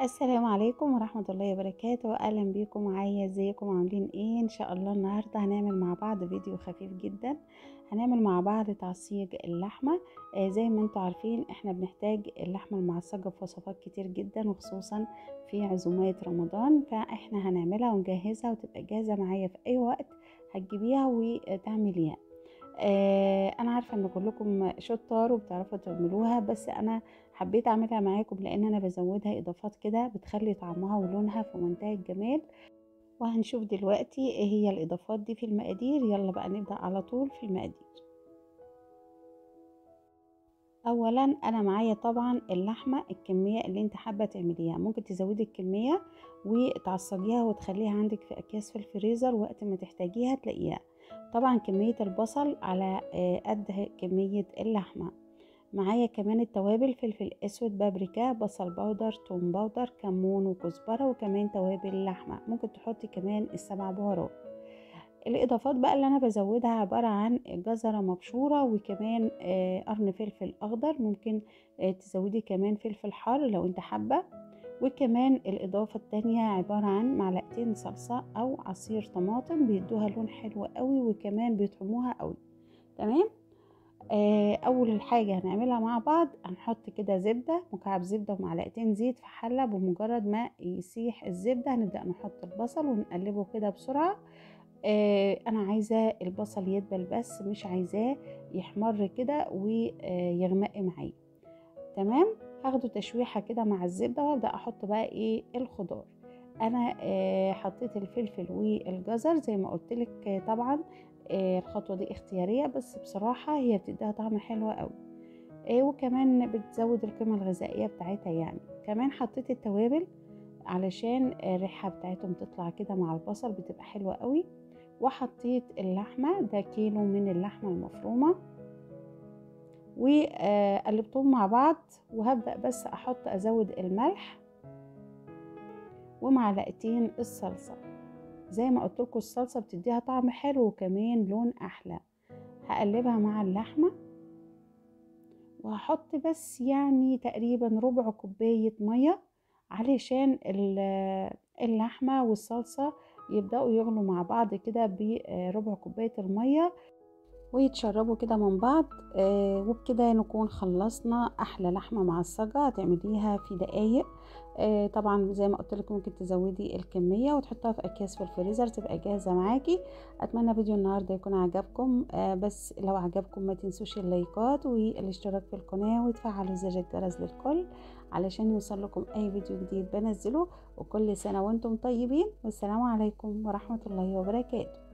السلام عليكم ورحمة الله وبركاته. أهلا بيكم معايا إزيكم؟ عاملين إيه؟ إن شاء الله النهاردة هنعمل مع بعض فيديو خفيف جدا. هنعمل مع بعض تعصيج اللحمة. آه زي ما أنتم عارفين إحنا بنحتاج اللحمة المعصجة في وصفات كتير جدا وخصوصا في عزومات رمضان. فإحنا هنعملها ونجهزها وتبقى جاهزة معايا في أي وقت هتجيبيها وتعمليها. آه أنا عارفة إن كلكم شطار وبتعرفوا تعملوها بس أنا حبيت أعملها معاكم لأن أنا بزودها إضافات كده بتخلي طعمها ولونها في منتهى الجمال. وهنشوف دلوقتي إيه هي الإضافات دي في المقادير. يلا بقى نبدأ على طول في المقادير. اولا أنا معايا طبعا اللحمة الكمية اللي أنت حابة تعمليها. ممكن تزودي الكمية وتعصجيها وتخليها عندك في أكياس في الفريزر وقت ما تحتاجيها تلاقيها. طبعا كمية البصل على قد كمية اللحمة. معايا كمان التوابل فلفل أسود بابريكا بصل بودر توم بودر كمون وكزبرة وكمان توابل اللحمه ممكن تحطي كمان السبع بهارات. الإضافات بقى اللي أنا بزودها عبارة عن جزرة مبشورة وكمان قرن فلفل أخضر. ممكن تزودي كمان فلفل حار لو أنت حابة. وكمان الإضافة التانية عبارة عن معلقتين صلصة أو عصير طماطم بيدوها لون حلو قوي وكمان بيطعموها قوي. تمام؟ آه أول حاجة هنعملها مع بعض هنحط كده زبدة مكعب زبدة ومعلقتين زيت في حلة بمجرد ما يسيح الزبدة هنبدأ نحط البصل ونقلبه كده بسرعة. آه أنا عايزة البصل يدبل بس مش عايزاه يحمر كده ويغمق معايا. تمام؟ هاخده تشويحة كده مع الزبدة وأبدأ أحط بقى إيه الخضار. أنا آه حطيت الفلفل والجزر زي ما قلت لك آه طبعا آه الخطوة دي اختيارية بس بصراحة هي بتديها طعم حلو قوي وكمان بتزود القيمة الغذائية بتاعتها يعني. كمان حطيت التوابل علشان الريحة بتاعتهم تطلع كده مع البصل بتبقى حلوة قوي وحطيت اللحمة ده كيلو من اللحمة المفرومة. وقلبتهم مع بعض وهبدأ بس أحط أزود الملح ومعلقتين الصلصة. زي ما قلت لكم الصلصة بتديها طعم حلو وكمان لون أحلى. هقلبها مع اللحمة وهحط بس يعني تقريبا ربع كوباية مية علشان اللحمة والصلصة يبدأوا يغلوا مع بعض كده بربع كوباية المية. ويتشربوا كده من بعض آه وبكده نكون خلصنا أحلى لحمة معصجة هتعمليها في دقايق. آه طبعا زي ما قلت لكم ممكن تزودي الكمية وتحطها في أكياس في الفريزر تبقى جاهزة معاكي. أتمنى فيديو النهارده يكون عجبكم. آه بس لو عجبكم ما تنسوش اللايكات والاشتراك في القناة وتفعلوا زر الجرس للكل علشان يوصل لكم أي فيديو جديد بنزله. وكل سنة وأنتم طيبين. والسلام عليكم ورحمة الله وبركاته.